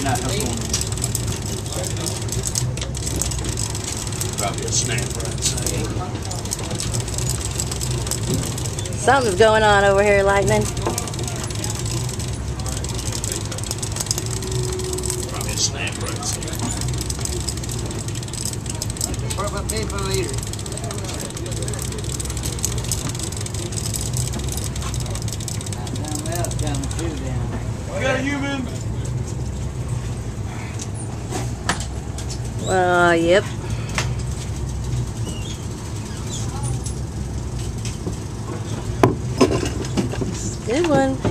Probably a snap, right? Something's going on over here, Lightning. Probably a snap, right? Department people leader. Something else coming too down there. Got a human. Uh, yep. This is a Good one.